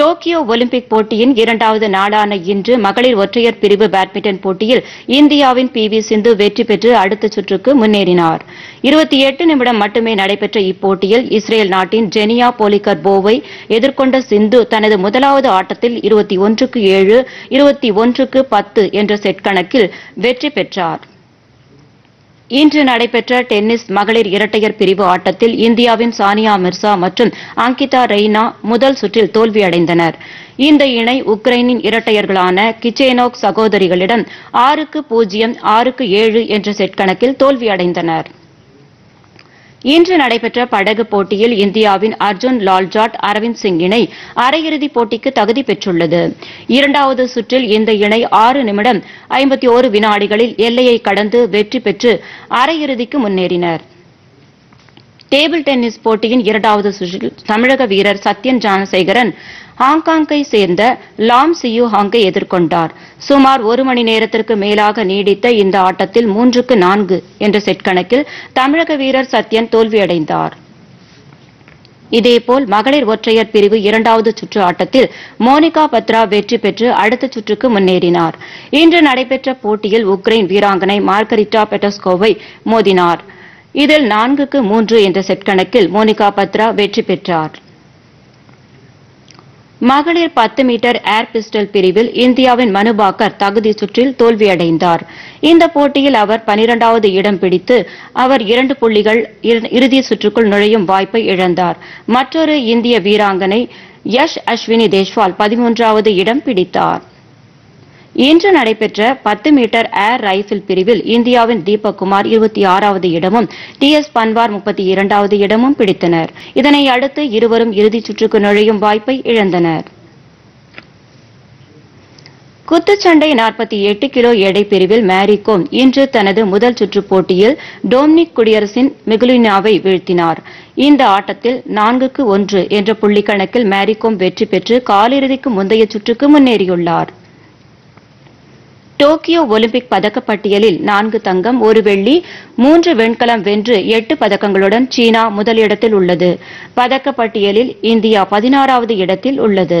Tokyo Olympic போட்டியின் இரண்டாவது நாளான இன்று மகளிர் ஒற்றையர் பிரிவு பேட்மிண்டன் போட்டியில் இந்தியாவின் பி வி சிந்து வெற்றி பெற்று அடுத்த சுற்றுக்கு முன்னேறினார். இருபத்தி எட்டு நிமிடம் மட்டுமே நடைபெற்ற இப்போட்டியில் இஸ்ரேல் நாட்டின் ஜெனியா போலிகர் போவை எதிர்கொண்ட சிந்து தனது முதலாவது ஆட்டத்தில் இருபத்தி ஒன்றுக்கு ஏழு இருபத்தி ஒன்றுக்கு பத்து என்ற செட் கணக்கில் வெற்றி பெற்றார். இன்று நடைபெற்ற டென்னிஸ் மகளிர் இரட்டையர் பிரிவு ஆட்டத்தில் இந்தியாவின் சானியா மிர்சா மற்றும் அங்கிதா ரெய்னா முதல் சுற்றில் தோல்வியடைந்தனர். இந்த இணை உக்ரைனின் இரட்டையர்களான கிச்சேனோக் சகோதரிகளிடம் ஆறுக்கு பூஜ்ஜியம் ஆறுக்கு ஏழு என்ற செட் கணக்கில் தோல்வியடைந்தனர். இன்று நடைபெற்ற படகு போட்டியில் இந்தியாவின் அர்ஜுன் லால்ஜாட் அரவிந்த் சிங் இணை அரையிறுதிப் போட்டிக்கு தகுதி பெற்றுள்ளது. இரண்டாவது சுற்றில் இந்த இணை ஆறு நிமிடம் ஐம்பத்தி ஓரு வினாடிகளில் எல்லையை கடந்து வெற்றி பெற்று அரையிறுதிக்கு முன்னேறினர். டேபிள் டென்னிஸ் போட்டியின் இரண்டாவது சுற்றில் தமிழக வீரர் சத்யன் ஜானசேகரன் ஹாங்காங்கை சேர்ந்த லாம் சியூ ஹாங்கை எதிர்கொண்டார். சுமார் ஒரு மணி நேரத்திற்கு மேலாக நீடித்த இந்த ஆட்டத்தில் மூன்றுக்கு நான்கு என்ற செட் கணக்கில் தமிழக வீரர் சத்யன் தோல்வியடைந்தார். இதேபோல் மகளிர் ஒற்றையர் பிரிவு இரண்டாவது சுற்று ஆட்டத்தில் மோனிகா பத்ரா வெற்றி பெற்று அடுத்த சுற்றுக்கு முன்னேறினார். இன்று நடைபெற்ற போட்டியில் உக்ரைன் வீராங்கனை மார்கரிட்டா பெட்டஸ்கோவை மோதினார். இதில் நான்குக்கு மூன்று என்ற செட் கணக்கில் மோனிகா பத்ரா வெற்றி பெற்றார். மகளிர் பத்து மீட்டர் ஏர் பிஸ்டல் பிரிவில் இந்தியாவின் மனுபாக்கர் தகுதி சுற்றில் தோல்வியடைந்தார். இந்த போட்டியில் அவர் பனிரெண்டாவது இடம் பிடித்து அவர் இரண்டு புள்ளிகள் இறுதி சுற்றுக்குள் நுழையும் வாய்ப்பை இழந்தார். மற்றொரு இந்திய வீராங்கனை யஷ் அஸ்வினி தேஷ்வால் பதிமூன்றாவது இடம் பிடித்தார். இன்று நடைபெற்ற பத்து மீட்டர் ஏர் ரைபிள் பிரிவில் இந்தியாவின் தீபக் குமார் இருபத்தி ஆறாவது இடமும் டி எஸ் பன்வார் முப்பத்தி இரண்டாவது இடமும் பிடித்தனர். இதனை அடுத்து இருவரும் இறுதிச் சுற்றுக்கு நுழையும் வாய்ப்பை இழந்தனர். குத்துச்சண்டை நாற்பத்தி எட்டு கிலோ எடை பிரிவில் மேரிகோம் இன்று தனது முதல் சுற்றுப் போட்டியில் டோம்னிக் குடியரசின் மிகுலினாவை வீழ்த்தினார். இந்த ஆட்டத்தில் நான்குக்கு ஒன்று என்ற புள்ளி கணக்கில் மேரிகோம் வெற்றி பெற்று காலிறுதிக்கு முந்தைய சுற்றுக்கு முன்னேறியுள்ளார். டோக்கியோ ஒலிம்பிக் பதக்கப் பட்டியலில் நான்கு தங்கம் ஒரு வெள்ளி மூன்று வெண்கலம் வென்று எட்டு பதக்கங்களுடன் சீனா முதலிடத்தில் உள்ளது. பதக்கப்பட்டியலில் இந்தியா பதினாறாவது இடத்தில் உள்ளது.